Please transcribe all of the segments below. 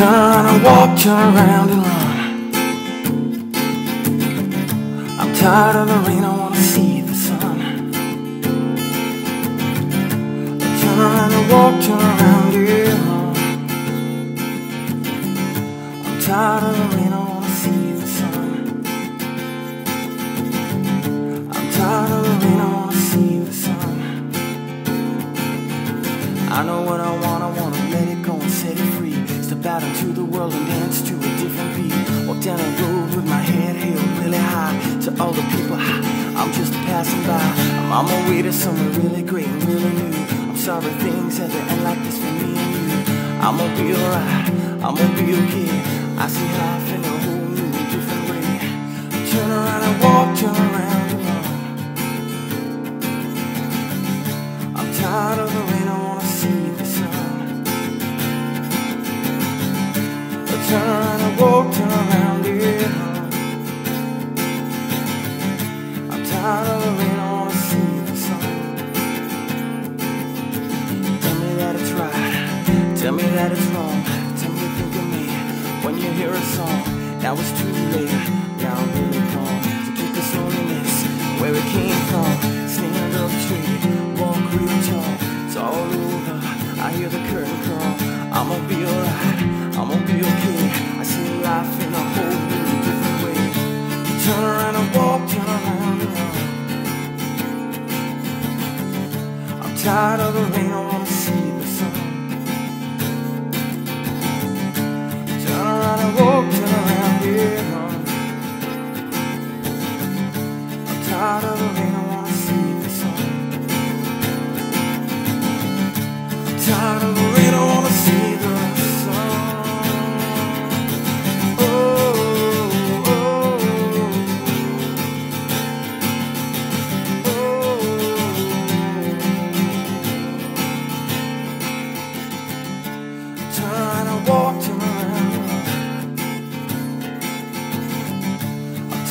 around. I'm tired of the rain, I wanna see the sun. And walk, turn around. I'm tired of the rain, I wanna see the sun. I'm tired of the rain, I wanna see the sun. I know what I want, I wanna out into the world and dance to a different beat. Walk down the road with my head held really high. To all the people, I'm just passing by. I'm on my way to somewhere really great and really new. I'm sorry things had to end like this for me and you. I'm gonna be alright, I'm gonna be okay. I see Turn around and walk, around run. I'm tired of the rain, I wanna see the sun. Tell me that it's right, tell me that it's wrong. Tell me you think of me when you hear a song. Now it's too late, now I'm really gone. To keep this loneliness where it came from. Stand up straight, walk real tall. It's all over, I hear the curtain call. I'ma be alright, Turn around and walk, around. I'm tired of the rain,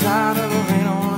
tired of the rain on